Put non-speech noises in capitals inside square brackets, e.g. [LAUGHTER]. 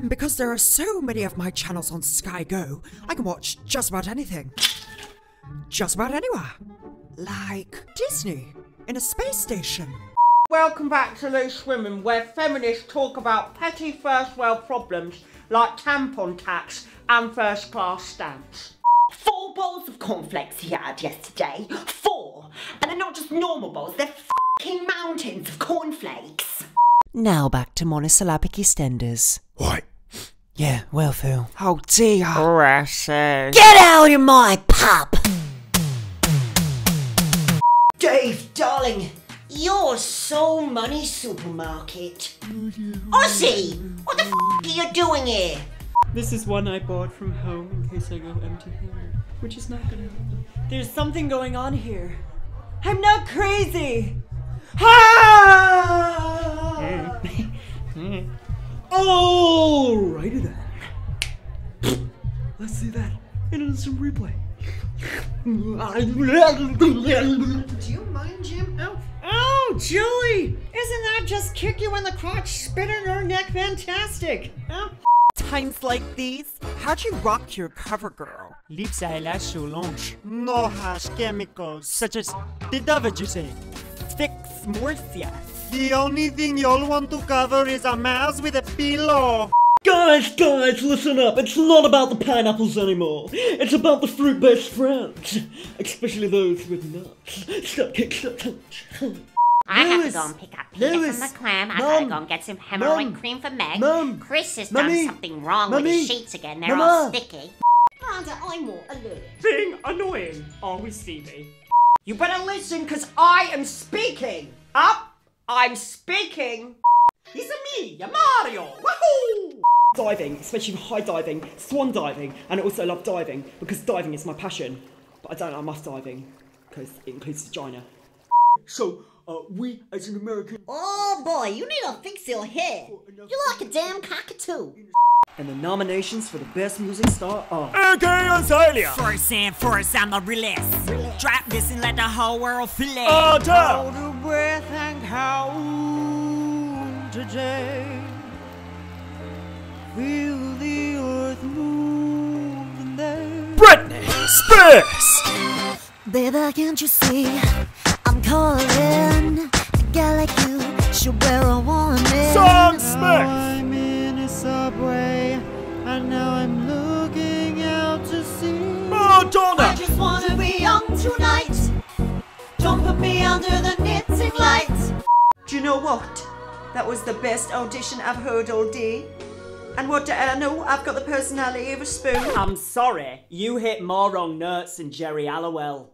And because there are so many of my channels on Sky Go, I can watch just about anything. Just about anywhere. Like Disney in a space station. Welcome back to Loose Women, where feminists talk about petty first world problems like tampon tax and first class stamps. Four bowls of cornflakes he had yesterday. Four! And they're not just normal bowls, they're fucking mountains of cornflakes. Now back to monosyllabic EastEnders. What? Yeah, well, Phil. Oh dear. Precious. Get out of my pub! Dave, darling, you're so money supermarket. Ozzy, what the f are you doing here? This is one I bought from home in case I go empty-handed, which is not gonna happen. There's something going on here. I'm not crazy. Ah! [LAUGHS] Alrighty then. Let's see that in instant replay. Do you mind, Jim? Oh, Oh, Julie! Isn't that just kick you in the crotch, spit in your neck fantastic? Oh. Times like these, how'd you rock your cover girl? Lips à la Solange. No harsh chemicals such as the Dovagusine. Fix Morcia. The only thing you'll want to cover is a mouse with a pillow. Guys, guys, listen up. It's not about the pineapples anymore. It's about the fruit based friends. Especially those with nuts. Stop kick, stop touch. I have to Lois! go and pick up Peter Lois! from the clam. I gotta go and get some hemorrhoid Mum! cream for Meg. Mum! Chris has Mummy! done something wrong with Mummy! his sheets again. They're all sticky. Miranda, I'm more alert. Being annoying. Always see me. you better listen, because I am speaking. Up, I'm speaking. It's me, your Mario. Woohoo! Diving, especially high diving, swan diving, and I also love diving because diving is my passion. But I don't like muff diving because it includes vagina. So, uh, we as an American. Oh boy, you need to fix your hair. You're like a damn cockatoo. And the nominations for the best music star are. Okay, Australia. First and first, I'm a release. Drop this and let the whole world feel it. Oh, Order. to breath and count today. Feel the earth moving there. Britney Spears. Baby, can't you see? I'm calling. A guy like you should wear I'm looking out to sea. Oh, Madonna. just wanna be young tonight. Don't put me under the knitting lights. Do you know what? That was the best audition I've heard all day. And what do I know? I've got the personality of a spoon. I'm sorry, you hit more wrong notes than Geri Halliwell.